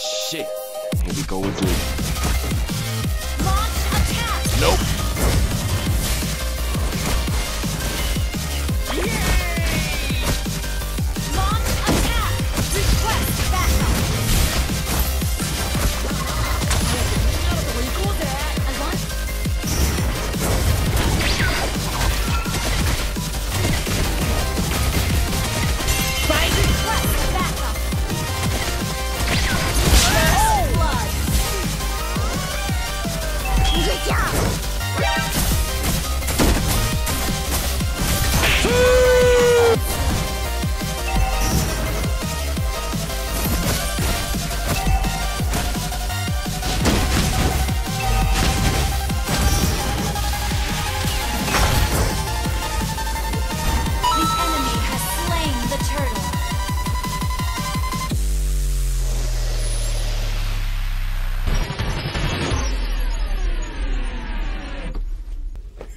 shit. Here we go again. Launch attack! Nope.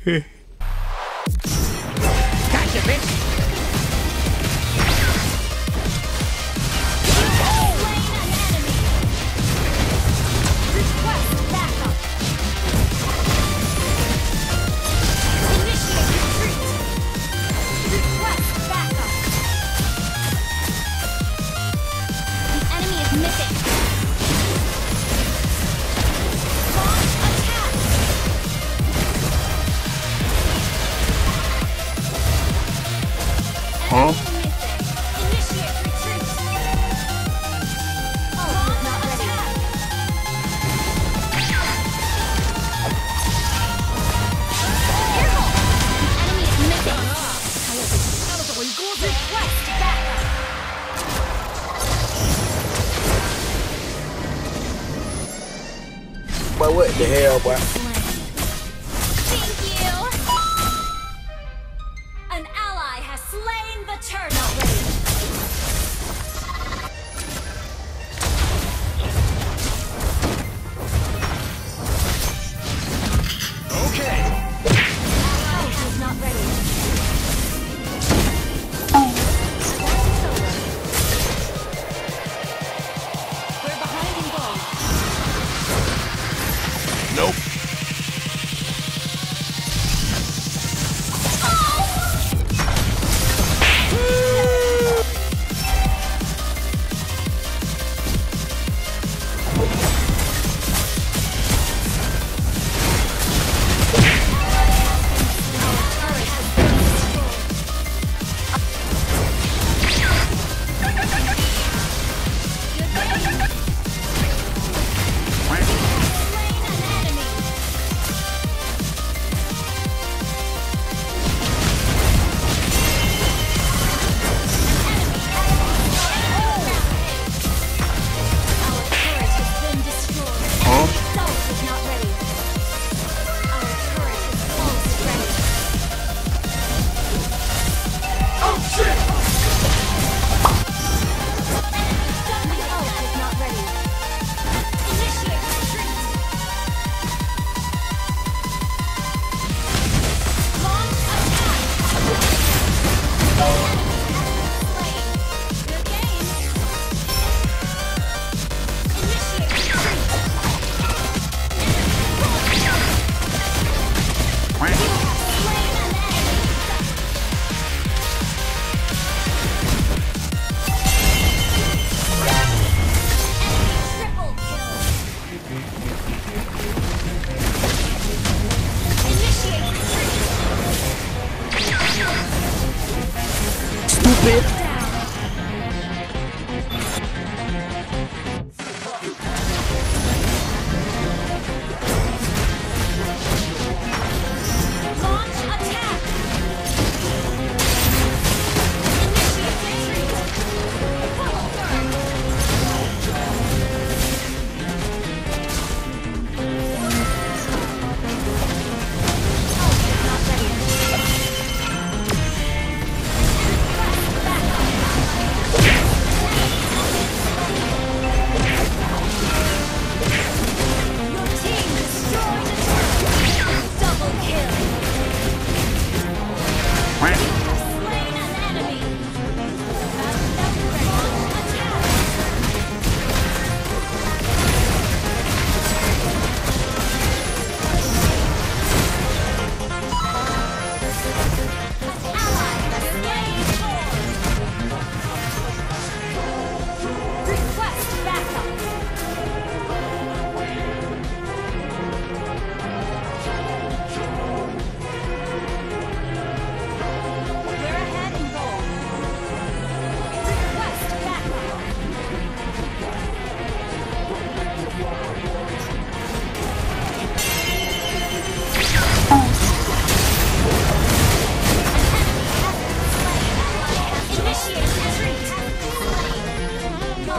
Hehehe. What the hell, boy? An ally has slain the turtle. bit.